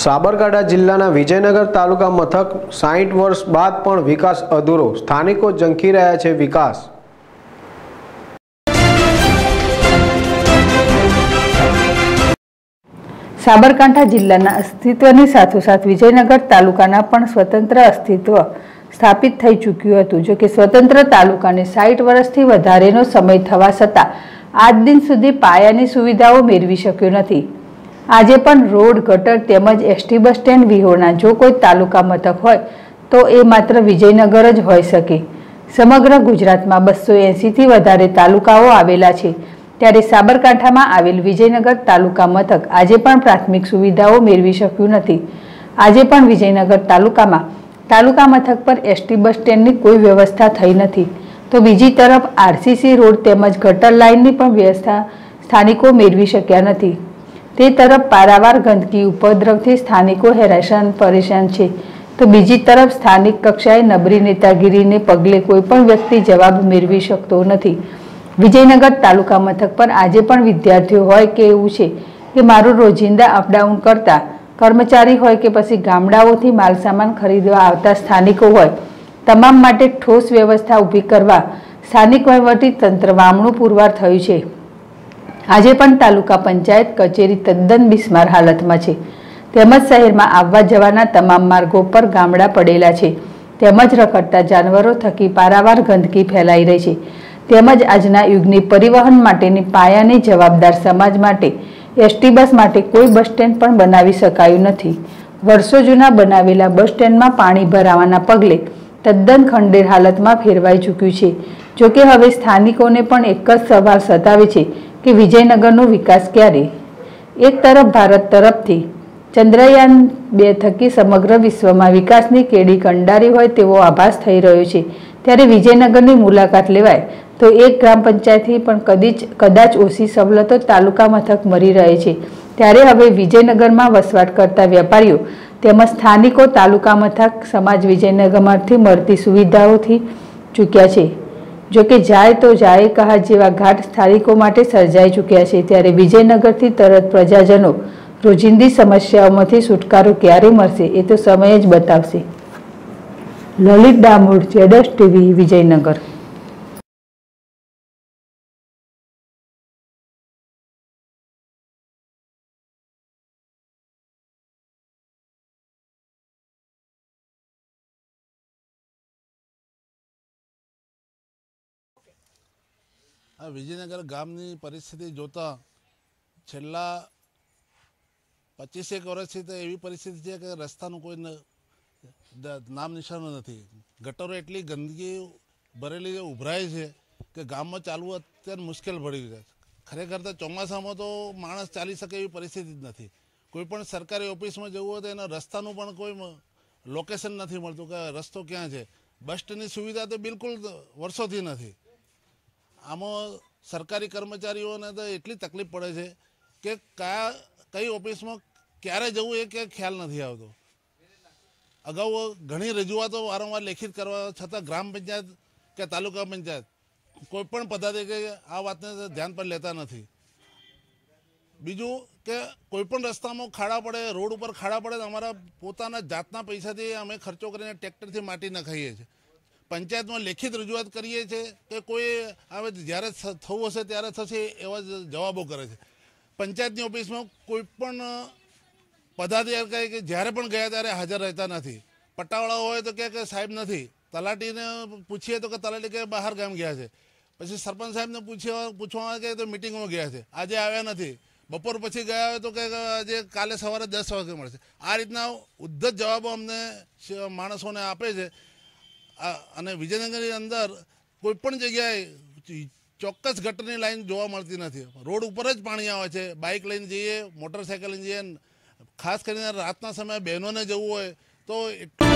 સાબરકાંઠા જિલ્લાના વિજયનગર તાલુકા મથક સાહીઠ વર્ષ બાદ પણ વિકાસ અધૂરો. સ્થાનિકો ઝંખી રહ્યા છે વિકાસ. સાબરકાંઠા જિલ્લાના અસ્તિત્વની સાથોસાથ વિજયનગર તાલુકાના પણ સ્વતંત્ર અસ્તિત્વ સ્થાપિત થઈ ચૂક્યું હતું. જો કે સ્વતંત્ર તાલુકાને સાઠ વર્ષથી વધારેનો સમય થવા છતાં આજ દિન સુધી પાયાની સુવિધાઓ મેળવી શક્યો નથી. આજે પણ રોડ, ગટર તેમજ એસટી બસ સ્ટેન્ડ વિહોણા. જો કોઈ તાલુકા મથક હોય, તો એ માત્ર વિજયનગર જ હોઈ શકે. સમગ્ર ગુજરાતમાં બસો એંસીથી વધારે તાલુકાઓ આવેલા છે. ત્યારે સાબરકાંઠામાં આવેલ વિજયનગર તાલુકા મથક આજે પણ પ્રાથમિક સુવિધાઓ મેળવી શક્યું નથી. આજે પણ વિજયનગર તાલુકામાં, તાલુકા મથક પર એસટી બસ સ્ટેન્ડની કોઈ વ્યવસ્થા થઈ નથી. તો બીજી તરફ આરસીસી રોડ તેમજ ગટર લાઇનની પણ વ્યવસ્થા સ્થાનિકો મેળવી શક્યા નથી. તે તરફ પારાવાર ગંદકી, ઉપદ્રવથી સ્થાનિકો હેરાન પરેશાન છે. તો બીજી તરફ સ્થાનિક કક્ષાએ નબળી નેતાગીરીને પગલે કોઈ પણ વ્યક્તિ જવાબ મેળવી શકતો નથી. વિજયનગર તાલુકા મથક પર આજે પણ વિદ્યાર્થીઓ હોય કે એવું છે કે મારું રોજિંદા અપડાઉન કરતા કર્મચારી હોય કે પછી ગામડાઓથી માલસામાન ખરીદવા આવતા સ્થાનિકો હોય, તમામ માટે ઠોસ વ્યવસ્થા ઊભી કરવા સ્થાનિક વહીવટી તંત્ર વામણું પુરવાર થયું છે. આજે પણ તાલુકા પંચાયત કચેરી તદ્દન બિસ્માર હાલતમાં છે. તેમજ શહેરમાં આવવા જવાના તમામ માર્ગો પર ગામડા પડેલા છે. તેમજ રખડતા જાનવરો થકી પારાવાર ગંદકી ફેલાઈ રહી છે. તેમજ આજના યુગની પરિવહન માટેની પાયાની જવાબદાર સમાજ માટે એસટી બસ માટે કોઈ બસ સ્ટેન્ડ પણ બનાવી શકાયું નથી. વર્ષો જૂના બનાવેલા બસ સ્ટેન્ડમાં પાણી ભરાવાના પગલે તદ્દન ખંડેર હાલતમાં ફેરવાઈ ચૂક્યું છે. જોકે હવે સ્થાનિકોને પણ એક જ સવાલ સતાવે છે. કે વિજયનગરનો વિકાસ ક્યારે? એક તરફ ભારત તરફથી ચંદ્રયાન બે થકી સમગ્ર વિશ્વમાં વિકાસની કેડી કંડારી હોય તેવો આભાસ થઈ રહ્યો છે. ત્યારે વિજયનગરની મુલાકાત લેવાય તો એક ગ્રામ પંચાયતથી પણ કદી કદાચ ઓછી સવલતો તાલુકા મથક મળી રહે છે. ત્યારે હવે વિજયનગરમાં વસવાટ કરતા વેપારીઓ તેમજ સ્થાનિકો તાલુકા મથક સમાજ વિજયનગરમાંથી મળતી સુવિધાઓથી ચૂક્યા છે. જોકે જાય તો જાય કહા જેવા ઘાટ સ્થાનિકો માટે સર્જાઈ ચૂક્યા છે. ત્યારે વિજયનગરથી તરત પ્રજાજનો રોજિંદી સમસ્યાઓમાંથી છુટકારો ક્યારે મળશે એ તો સમય જ બતાવશે. લલિત ડામોડ જેડસ ટીવી, વિજયનગર. આ વિજયનગર ગામની પરિસ્થિતિ જોતાં છેલ્લા પચીસેક વર્ષથી તો એવી પરિસ્થિતિ છે કે રસ્તાનું કોઈ નામ નિશાન નથી. ગટરો એટલી ગંદકી ભરેલી ઉભરાય છે કે ગામમાં ચાલવું અત્યારે મુશ્કેલ પડી છે. ખરેખર તો ચોમાસામાં તો માણસ ચાલી શકે એવી પરિસ્થિતિ જ નથી. કોઈ પણ સરકારી ઓફિસમાં જવું હોય તો એના રસ્તાનું પણ કોઈ લોકેશન નથી મળતું કે રસ્તો ક્યાં છે. બસ સ્ટેન્ડની સુવિધા તો બિલકુલ વર્ષોથી નથી. આમાં સરકારી કર્મચારીઓને તો એટલી તકલીફ પડે છે કે કયા, કઈ ઓફિસમાં ક્યારે જવું એ કે ખ્યાલ નથી આવતો. અગાઉ ઘણી રજૂઆતો વારંવાર લેખિત કરવા છતાં ગ્રામ પંચાયત કે તાલુકા પંચાયત કોઈ પણ પદાધિકારી આ વાતને ધ્યાન પર લેતા નથી. બીજું કે કોઈ પણ રસ્તામાં ખાડા પડે, રોડ ઉપર ખાડા પડે તો અમારા પોતાના જાતના પૈસાથી અમે ખર્ચો કરીને ટ્રેક્ટરથી માટી નખાઈએ છીએ. પંચાયતમાં લેખિત રજૂઆત કરીએ છીએ કે કોઈ હવે જ્યારે થવું હશે ત્યારે થશે એવા જવાબો કરે છે. પંચાયતની ઓફિસમાં કોઈ પણ પદાધિકારી કે જ્યારે પણ ગયા ત્યારે હાજર રહેતા નથી. પટ્ટાવાળા હોય તો કહે કે સાહેબ નથી. તલાટીને પૂછીએ તો કે તલાટી કે બહાર ગામ ગયા છે. પછી સરપંચ સાહેબને પૂછ્યા પૂછવામાં કે તો મિટિંગમાં ગયા છે. આજે આવ્યા નથી. બપોર પછી ગયા હોય તો કે આજે કાલે સવારે દસ વાગે મળશે. આ રીતના ઉદ્ધત જવાબો અમને માણસોને આપે છે. અને વિજયનગરની અંદર કોઈ પણ જગ્યાએ ચોક્કસ ગટરની લાઈન જોવા મળતી નથી. રોડ ઉપર જ પાણી આવે છે. બાઇક લઈને જઈએ મોટરસાઇકલ લઈને જઈએ, ખાસ કરીને રાતના સમયે બહેનોને જવું હોય તો એટલું